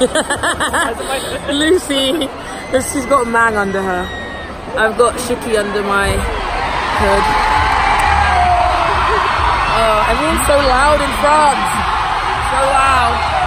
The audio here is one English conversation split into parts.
Lucy, she's got Mang under her. I've got Shooky under my hood. Oh, everyone's so loud in France. So loud.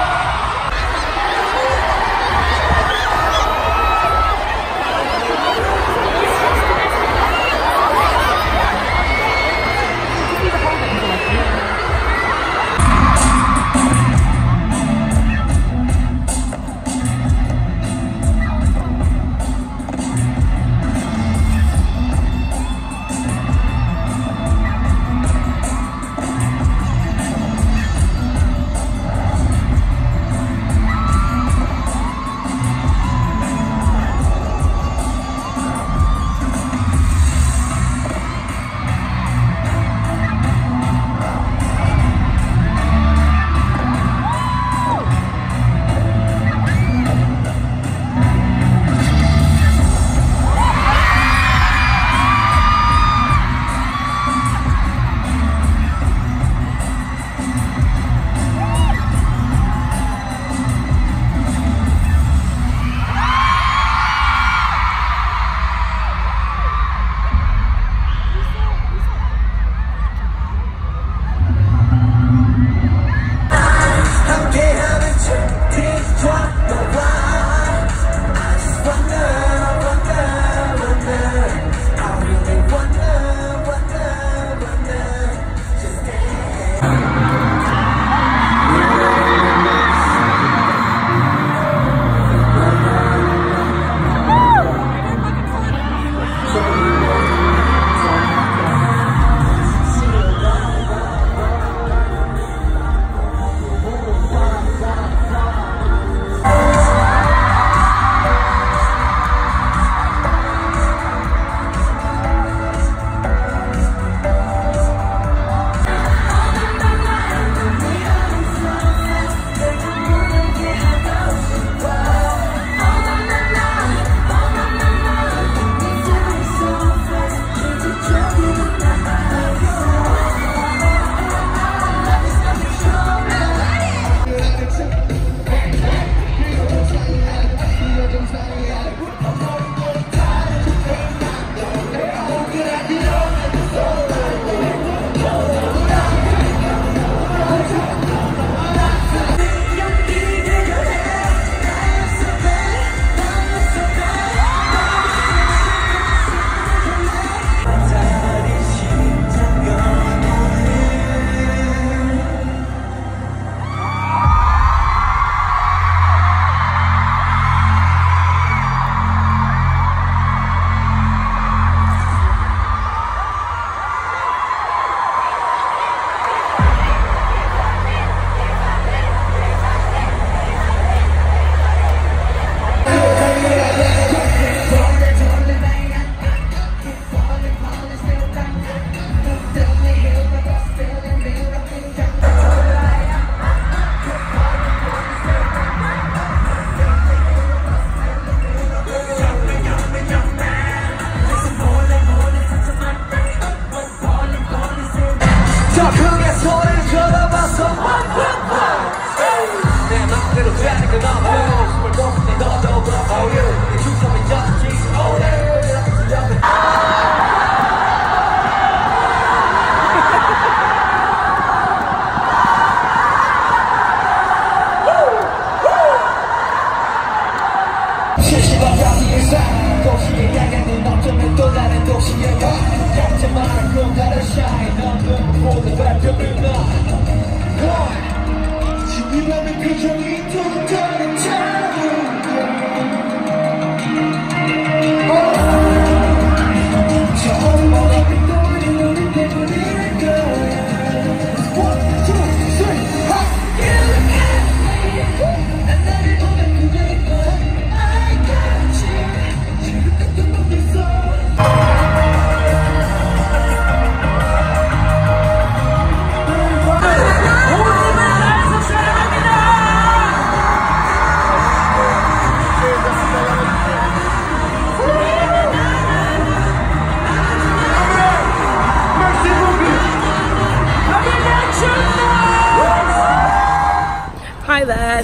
Come.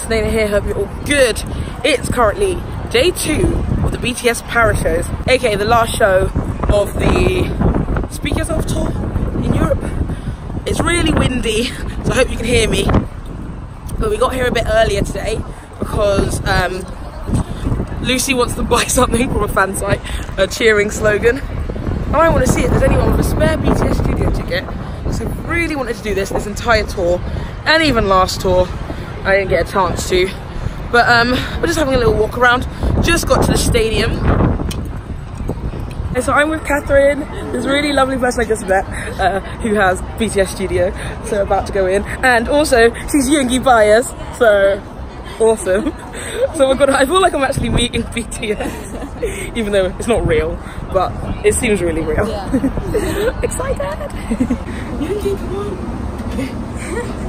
It's here, hope you're all good. It's currently day two of the BTS Paris shows, aka the last show of the Speak Yourself tour in Europe. It's really windy, so I hope you can hear me. But we got here a bit earlier today because um, Lucy wants to buy something from a fan site, a cheering slogan. I want to see if there's anyone with a spare BTS studio ticket. So I really wanted to do this this entire tour, and even last tour, I didn't get a chance to. But um, we're just having a little walk around. Just got to the stadium. And so I'm with Catherine, this really lovely person I just met, uh, who has BTS studio, so about to go in. And also, she's Yoongi Bias, so awesome. So we're gonna, I feel like I'm actually meeting BTS, even though it's not real, but it seems really real. Yeah. Excited! Yoongi, come on!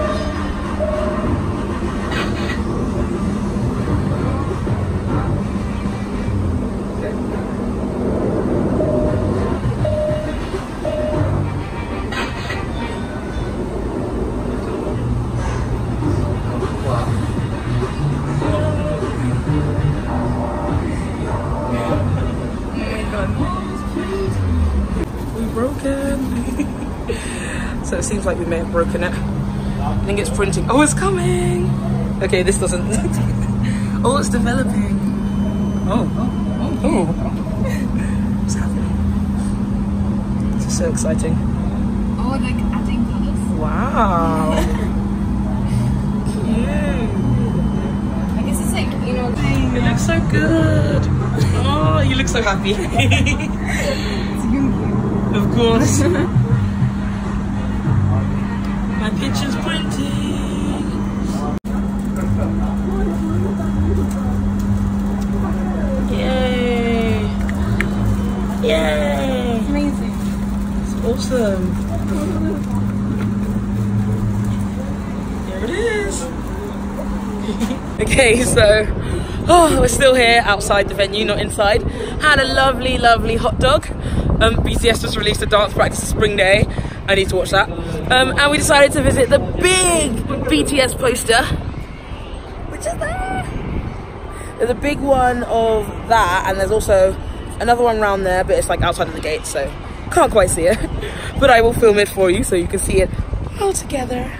broken. so it seems like we may have broken it. I think it's printing. Oh, it's coming. Okay, this doesn't. oh, it's developing. Oh, oh, oh. What's happening? This is so exciting. Oh, like adding colors. Wow. Cute. I guess it's like, you know, It looks so good. Oh, you look so happy. Of course. My picture's printing. Yay. Yay. amazing. It's awesome. There it is. okay, so oh, we're still here outside the venue, not inside. Had a lovely, lovely hot dog. Um, BTS just released a dance practice spring day. I need to watch that. Um, and we decided to visit the big BTS poster, which is there. There's a big one of that, and there's also another one around there, but it's like outside of the gate, so can't quite see it. But I will film it for you so you can see it all together.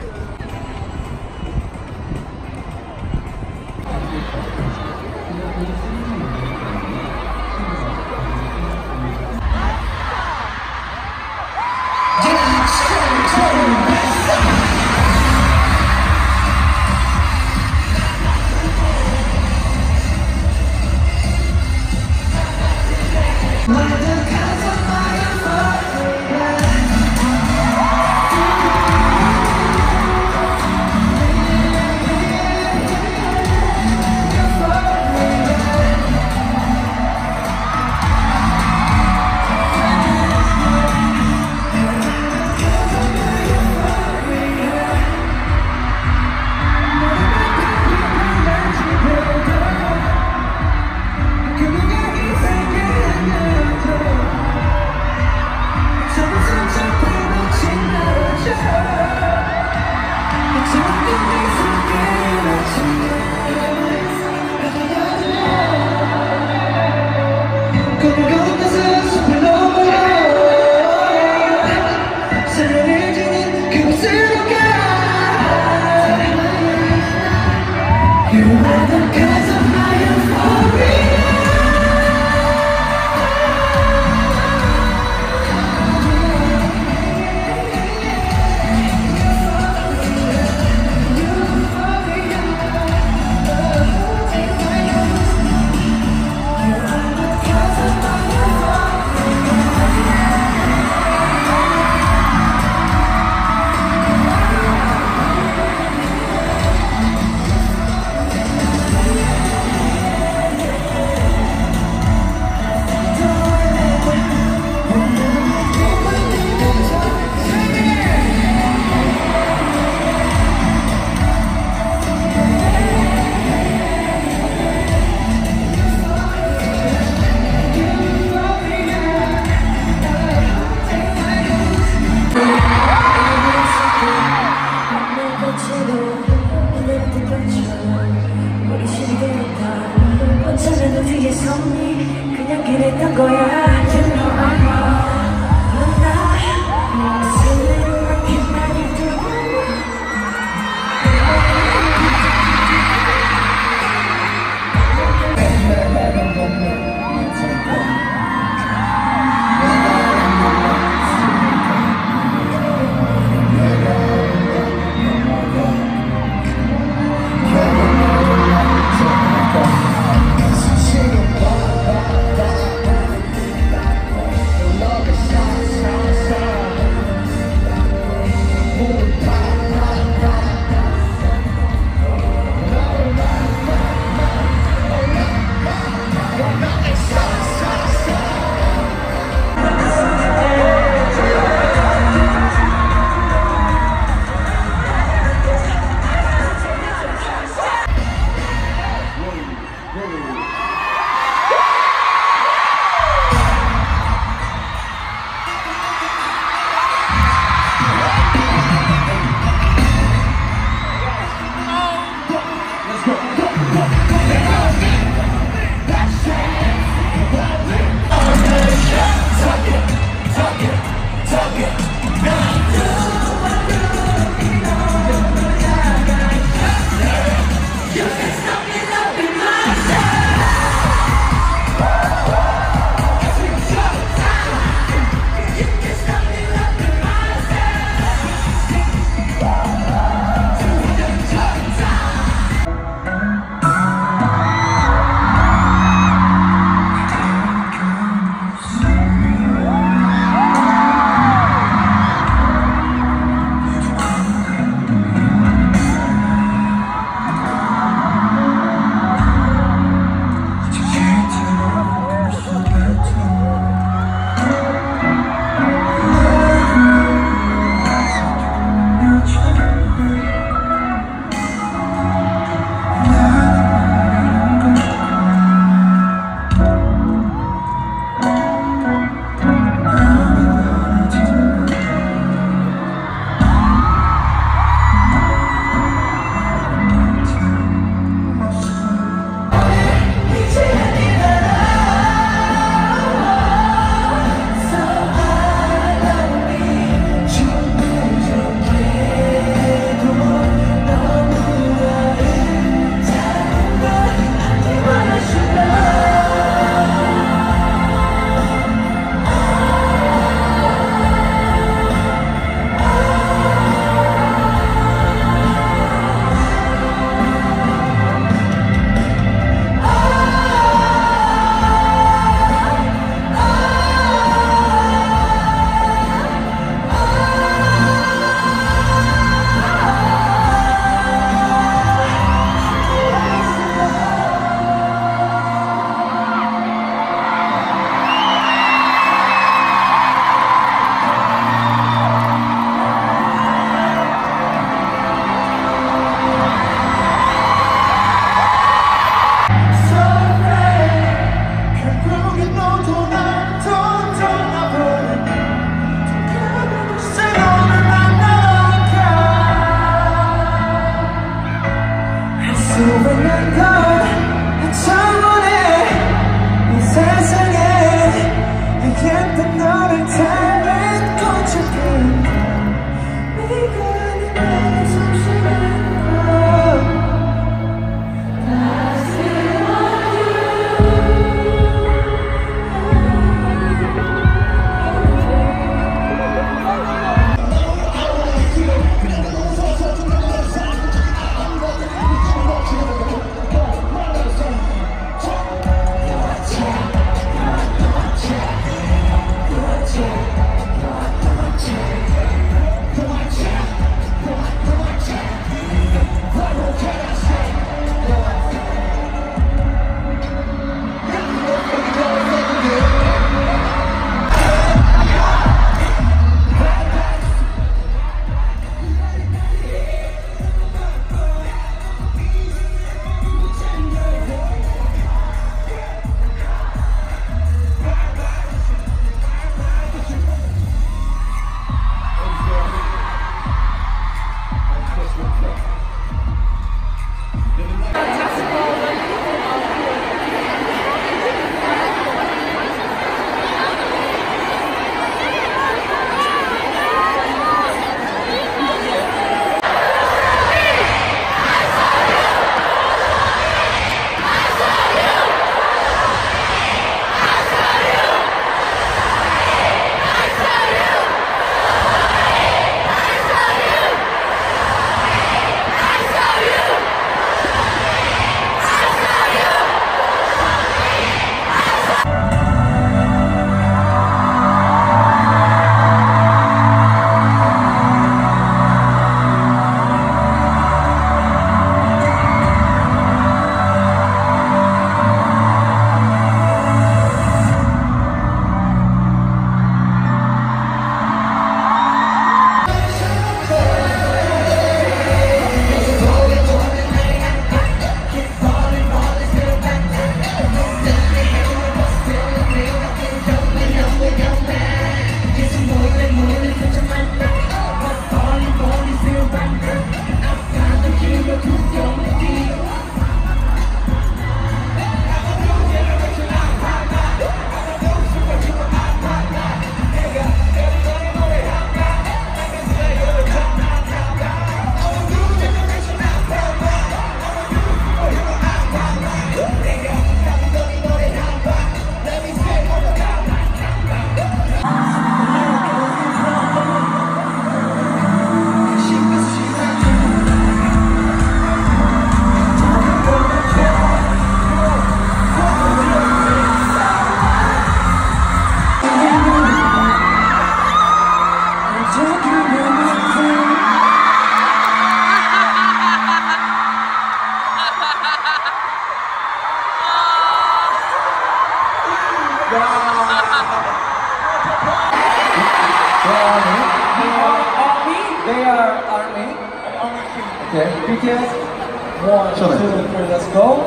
One, two, three, let's go.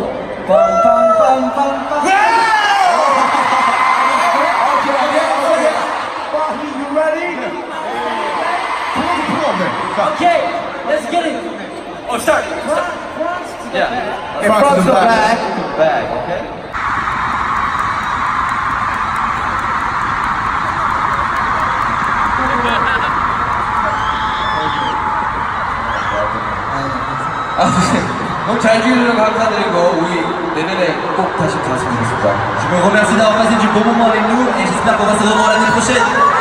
Bum, bum, bum, bum, bum. Okay, okay, okay. Bobby, you ready? Okay, let's get it. Oh, start. Yeah. In front to the back. Back, okay? 잘 지내주셔서 감사드리고 우리 내년에 꼭 다시 봤으면 좋겠습니다. 지금 고맙습니다. 오빠님 지금 보고 말인 후, 에시스타 고맙습니다. 고맙습니다.